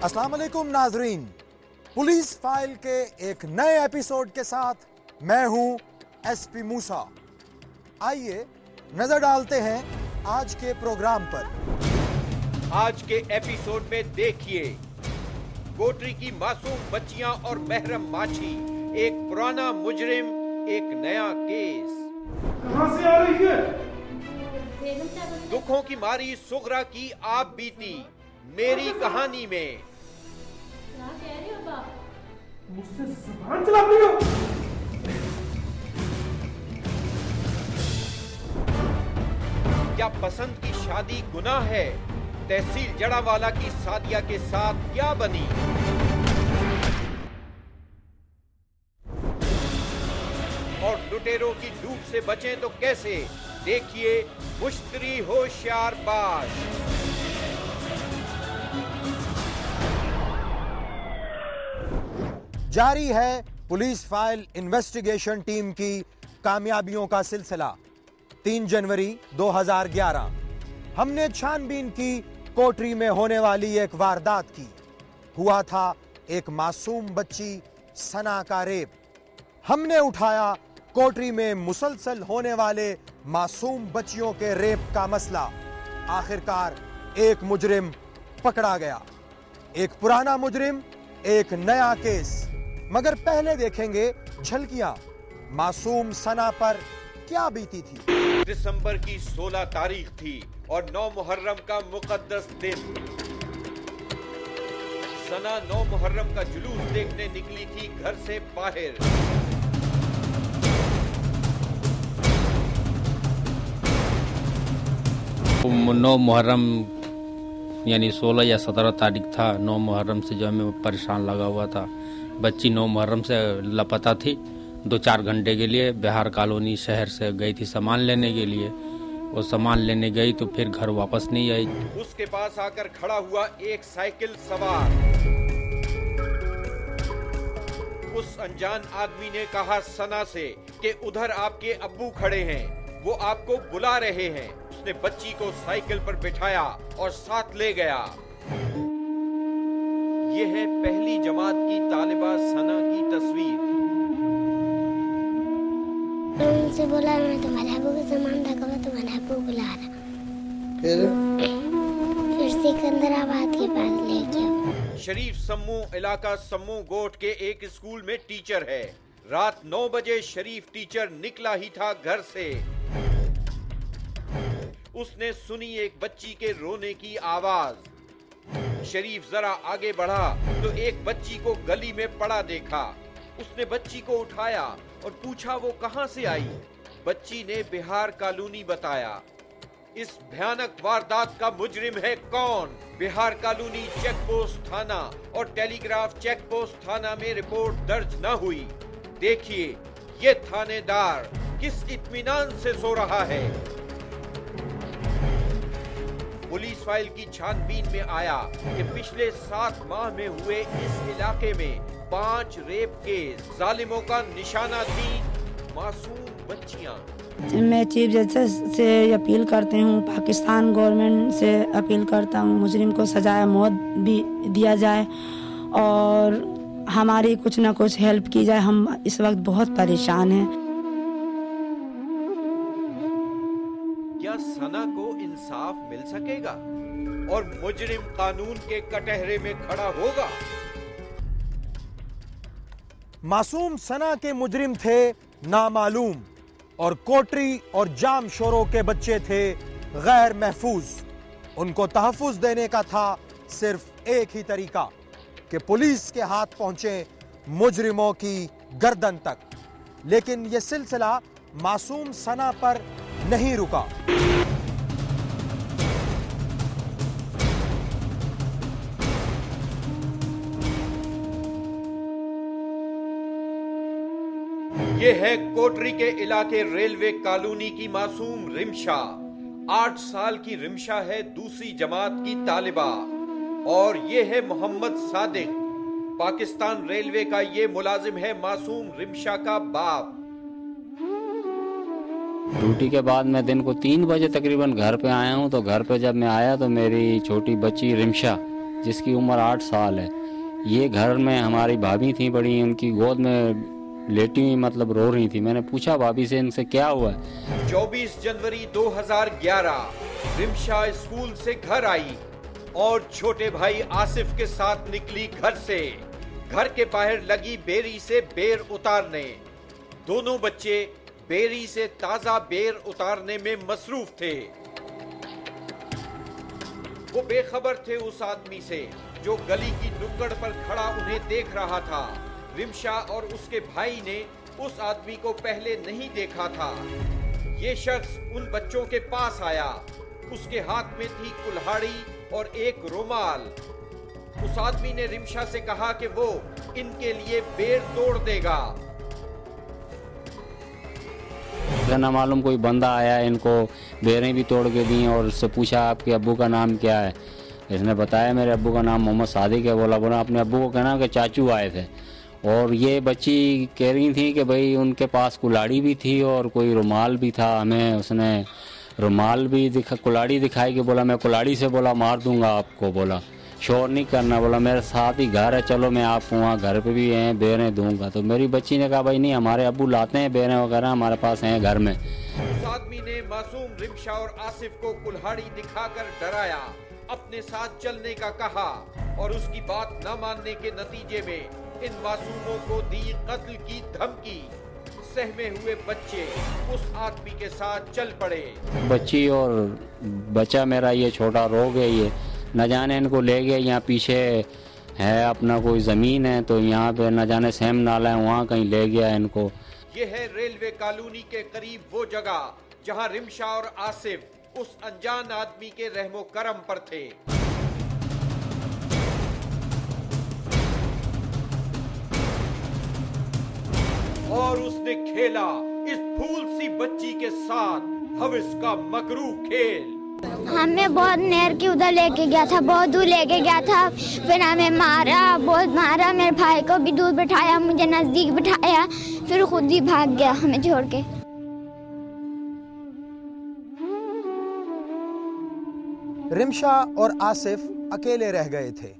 अस्सलाम वालेकुम नाजरीन। पुलिस फ़ाइल के एक नए एपिसोड के साथ मैं हूँ एसपी मूसा। आइए नज़र डालते हैं आज के प्रोग्राम पर। आज के एपिसोड में देखिए कोटरी की मासूम बच्चियाँ और महरम माछी एक पुराना मुजरिम एक नया केस। कहाँ से आ रही है? दुखों की मारी सुगरा की आप बीती मेरी कहानी में। मुझसे चला रही हो। क्या पसंद की शादी गुनाह है? तहसील जड़ावाला की सादिया के साथ क्या बनी? और लुटेरों की लूट से बचें तो कैसे? देखिए मुश्तरी होशियार बाज। जारी है पुलिस फ़ाइल इन्वेस्टिगेशन टीम की कामयाबियों का सिलसिला। 3 जनवरी 2011 हमने छानबीन की कोटरी में होने वाली एक वारदात की। हुआ था एक मासूम बच्ची सना का रेप। हमने उठाया कोटरी में मुसलसल होने वाले मासूम बच्चियों के रेप का मसला। आखिरकार एक मुजरिम पकड़ा गया। एक पुराना मुजरिम, एक नया केस। मगर पहले देखेंगे झलकियाँ मासूम सना पर क्या बीती थी? दिसंबर की 16 तारीख थी और 9 मुहर्रम का मुकद्दस दिन। सना 9 मुहर्रम का जुलूस देखने निकली थी घर से बाहर। नौ मुहर्रम यानी सोलह या सत्रह तारीख था। नौ मुहर्रम से जो हमें परेशान लगा हुआ था। बच्ची नौ मुहर्रम से लापता थी। दो चार घंटे के लिए बिहार कॉलोनी शहर से गई थी सामान लेने के लिए। वो सामान लेने गई तो फिर घर वापस नहीं आई। उसके पास आकर खड़ा हुआ एक साइकिल सवार। उस अनजान आदमी ने कहा, सना से, कि उधर आपके अब्बू खड़े हैं। वो आपको बुला रहे हैं। उसने बच्ची को साइकिल पर बिठाया और साथ ले गया। ये है पहली जमात की तालिबा सना की तस्वीर। उनसे बोला मैं तुम्हारे अबू को सामान रखा तुम्हारे अबू बुला रहा फिर? फिर सिकंदराबाद के पास ले गया शरीफ सम्मू इलाका सम्मू गोट के एक स्कूल में टीचर है। रात नौ बजे शरीफ टीचर निकला ही था घर से। उसने सुनी एक बच्ची के रोने की आवाज़। शरीफ जरा आगे बढ़ा तो एक बच्ची को गली में पड़ा देखा। उसने बच्ची को उठाया और पूछा, वो कहाँ से आई? बच्ची ने बिहार कॉलोनी बताया, इस भयानक वारदात का मुजरिम है कौन? बिहार कॉलोनी चेक पोस्ट थाना और टेलीग्राफ चेक पोस्ट थाना में रिपोर्ट दर्ज न हुई। देखिए, ये थानेदार किस इत्मीनान से सो रहा है। पुलिस फ़ाइल की छानबीन में आया कि पिछले सात माह में हुए इस इलाके में पाँच रेप केस जालिमों का निशाना थी। मासूम बच्चियाँ। मैं चीफ जस्टिस से अपील करती हूँ, पाकिस्तान गवर्नमेंट से अपील करता हूँ, मुजरिम को सजाया मौत भी दिया जाए और हमारी कुछ ना कुछ हेल्प की जाए। हम इस वक्त बहुत परेशान हैं। इंसाफ मिल सकेगा और मुजरिम कानून के कटहरे में खड़ा होगा। मासूम सना के मुजरिम थे नामालूम और कोटरी और जाम शोरों के बच्चे थे गैर महफूज। उनको तहफुज देने का था सिर्फ़ एक ही तरीका, कि पुलिस के हाथ पहुँचे मुजरिमों की गर्दन तक। लेकिन यह सिलसिला मासूम सना पर नहीं रुका। ये है कोटरी के इलाके रेलवे कॉलोनी की मासूम रिमशा। आठ साल की रिमशा है दूसरी जमात की तालिबा। और ये है मोहम्मद सादिक। पाकिस्तान रेलवे का ये मुलाजिम है मासूम रिमशा का बाप। ड्यूटी के बाद मैं दिन को तीन बजे तकरीबन घर पे आया हूँ तो घर पे जब मैं आया तो मेरी छोटी बच्ची रिमशा, जिसकी उम्र आठ साल है। ये घर में हमारी भाभी थी बड़ी, उनकी गोद में लेटी हुई मतलब रो रही थी। मैंने पूछा, भाभी से, इनसे क्या हुआ? है 24 जनवरी 2011 रिमशा स्कूल से घर आई और छोटे भाई आसिफ के साथ निकली घर से। घर के बाहर लगी बेरी से बेर उतारने। दोनों बच्चे बेरी से ताज़ा बेर उतारने में मसरूफ थे। वो बेखबर थे उस आदमी से, जो गली की नुक्कड़ पर खड़ा उन्हें देख रहा था। रिमशा और उसके भाई ने उस आदमी को पहले नहीं देखा था। ये शख्स उन बच्चों के पास आया। उसके हाथ में थी कुल्हाड़ी और एक रुमाल। उस आदमी ने रिमशा से कहा कि वो इनके लिए बेर तोड़ देगा। ना मालूम कोई बंदा आया, इनको बेरें भी तोड़ के दी और उससे पूछा, आपके अबू का नाम क्या है? इसने बताया, मेरे अबू का नाम मोहम्मद सादिक है। बोला बोला, अपने अब्बू को कहना कि चाचू आए थे। और ये बच्ची कह रही थी कि भाई उनके पास कुलाड़ी भी थी और कोई रुमाल भी था। हमें उसने रुमाल भी दिखा कुलाड़ी दिखाई कि बोला, मैं कुलाड़ी से बोला, मार दूँगा आपको, बोला। शोर नहीं करना, बोला, मेरे साथ ही घर है, चलो मैं आपको वहाँ घर पे भी हैं, बेरें दूँगा। तो मेरी बच्ची ने कहा, भाई नहीं, हमारे अबू लाते हैं बेरें वगैरह, हमारे पास हैं घर में। उस आदमी ने मासूम रिमशा और आसिफ को कुल्हाड़ी दिखाकर डराया, अपने साथ चलने का कहा और उसकी बात न मानने के नतीजे में इन मासूमों को दी कत्ल की धमकी। सहमे हुए बच्चे उस आदमी के साथ चल पड़े। बच्ची और बच्चा मेरा ये छोटा रो गए ये न जाने इनको ले गए यहाँ पीछे है अपना कोई ज़मीन है तो यहाँ पे न जाने सेम नाला है वहाँ कहीं ले गया इनको। ये है रेलवे कॉलोनी के करीब वो जगह जहाँ रिमशा और आसिफ उस अनजान आदमी के रहमो करम पर थे। और उसने खेला इस फूल सी बच्ची के साथ। हविस का मकरू खेल। हमें बहुत नहर के उधर लेके गया था बहुत दूर लेके गया था। फिर हमें मारा बहुत मारा। मेरे भाई को भी दूर बिठाया मुझे नज़दीक बिठाया। फिर खुद ही भाग गया हमें छोड़ के। रिमशा और आसिफ अकेले रह गए थे।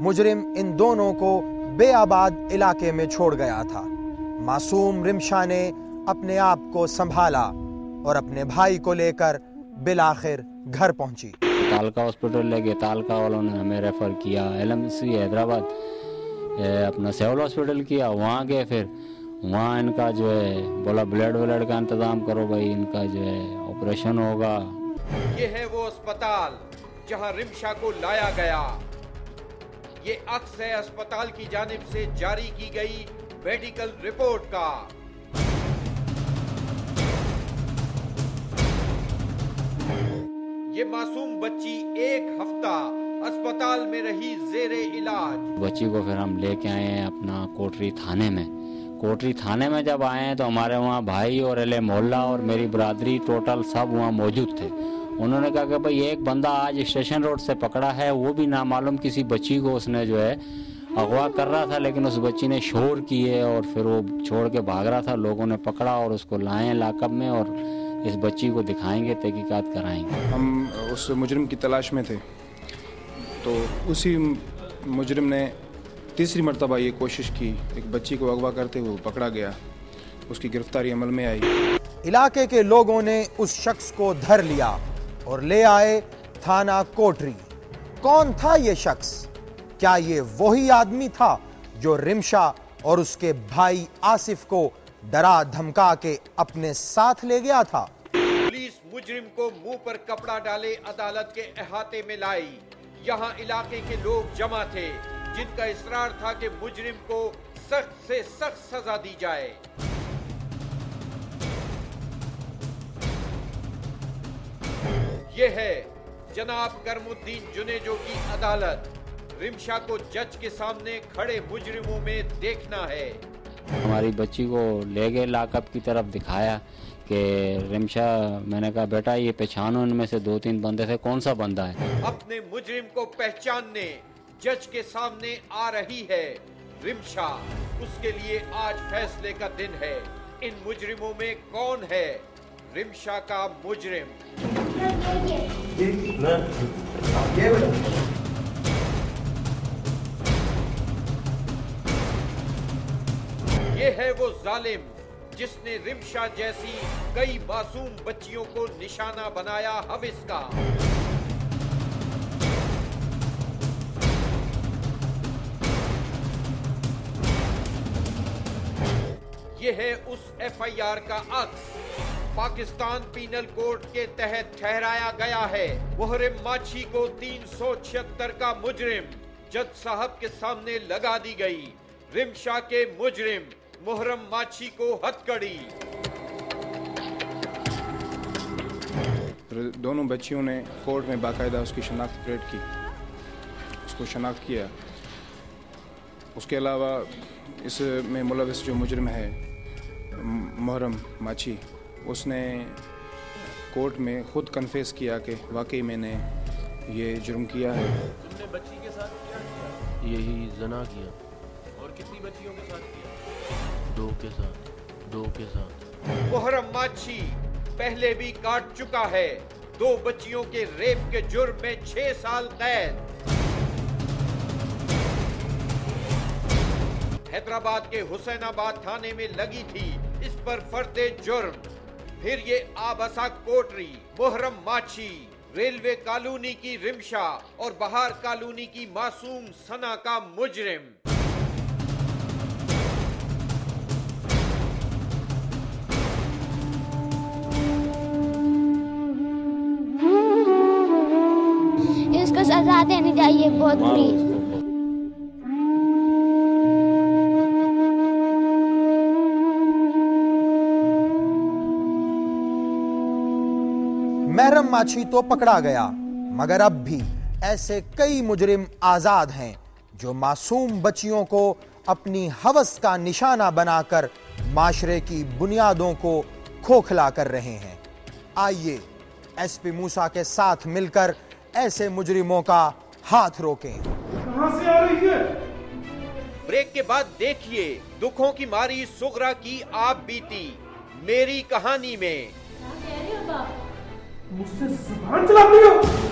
मुजरिम इन दोनों को बेआबाद इलाके में छोड़ गया था। मासूम रिमशा ने अपने आप को संभाला और अपने भाई को लेकर बिलाखिर घर पहुँची। तालका हॉस्पिटल ले गए। तालका वालों ने हमें रेफ़र किया। एल हैदराबाद। अपना सेवल हॉस्पिटल किया। वहाँ गए फिर। वहाँ इनका जो है बोला ब्लड व्लड का इंतज़ाम करो भाई। इनका जो है ऑपरेशन होगा। ये है वो अस्पताल जहाँ रिमशा को लाया गया। ये अक्स है अस्पताल की जानिब से जारी की गई मेडिकल रिपोर्ट का। ये मासूम बच्ची एक हफ़्ता अस्पताल में रही जेरे इलाज। बच्ची को फिर हम लेके आए हैं अपना कोटरी थाने में। कोटरी थाने में जब आए हैं तो हमारे वहाँ भाई और अले मोहल्ला और मेरी बरादरी टोटल सब वहाँ मौजूद थे। उन्होंने कहा कि भाई एक बंदा आज स्टेशन रोड से पकड़ा है, वो भी नामालूम किसी बच्ची को उसने जो है अगवा कर रहा था लेकिन उस बच्ची ने शोर किए और फिर वो छोड़ के भाग रहा था। लोगों ने पकड़ा और उसको लाए लाकब में और इस बच्ची को दिखाएँगे तहकीकात कराएँगे। हम उस मुजरम की तलाश में थे। तो उसी मुजरम ने तीसरी मरतबा ये कोशिश की। एक बच्ची को अगवा करते हुए पकड़ा गया। उसकी गिरफ्तारी अमल में आई। इलाके के लोगों ने उस शख्स को धर लिया और ले आए थाना कोटरी। कौन था ये शख्स? क्या ये वही आदमी था जो रिमशा और उसके भाई आसिफ को डरा धमका के अपने साथ ले गया था? पुलिस मुजरिम को मुँह पर कपड़ा डाले अदालत के अहाते में लाई। यहाँ इलाके के लोग जमा थे, जिनका इसरार था कि मुजरिम को सख्त से सख्त सजा दी जाए। ये है जनाब करमुद्दीन जुनेजो की अदालत। रिमशा को जज के सामने खड़े मुजरिमों में देखना है। हमारी बच्ची को ले गए लाकअप की तरफ़ दिखाया कि रिमशा मैंने कहा बेटा ये पहचानो इनमें से दो तीन बंदे थे कौन सा बंदा है? अपने मुजरिम को पहचानने जज के सामने आ रही है रिमशा। उसके लिए आज फैसले का दिन है। इन मुजरिमों में कौन है रिमशा का मुजरिम? है वो जालिम जिसने रिमशा जैसी कई मासूम बच्चियों को निशाना बनाया हविस का। यह है उस एफआईआर का अक्स। पाकिस्तान पीनल कोड के तहत ठहराया गया है। मुहरिम माछी को तीन सौ छिहत्तर का मुजरिम जज साहब के सामने लगा दी गई। रिमशा के मुजरिम मुहर्रम माछी को हथकड़ी। दोनों बच्चियों ने कोर्ट में बाकायदा उसकी शनाख्त परेड की। उसको शनाख्त किया। उसके अलावा इसमें मुलविस जो मुजरम है मुहर्रम माछी उसने कोर्ट में ख़ुद कन्फेस किया कि वाकई मैंने ये जुर्म किया है। तुमने बच्ची के साथ क्या किया? यही जना किया। कितनी बच्चियों के साथ किया? दो के साथ दो के साथ। मुहर्रम माछी पहले भी काट चुका है। दो बच्चियों के रेप के जुर्म में छह साल कैद। हैदराबाद के हुसैनाबाद थाने में लगी थी इस पर फर्दे जुर्म। फिर ये आबसा कोटरी मुहर्रम माछी रेलवे कॉलोनी की रिमशा और बहार कॉलोनी की मासूम सना का मुजरिम। सजा देनी चाहिए बहुत बुरी महरम माछी तो पकड़ा गया मगर अब भी ऐसे कई मुजरिम आज़ाद हैं जो मासूम बच्चियों को अपनी हवस का निशाना बनाकर माशरे की बुनियादों को खोखला कर रहे हैं। आइए एसपी मूसा के साथ मिलकर ऐसे मुजरिमों का हाथ रोके। कहाँ से आ रही है? ब्रेक के बाद देखिए दुखों की मारी सुगरा की आप बीती। मेरी कहानी में। क्या कह रहे हो बाप मुझसे ज़ुबान चलाती हो?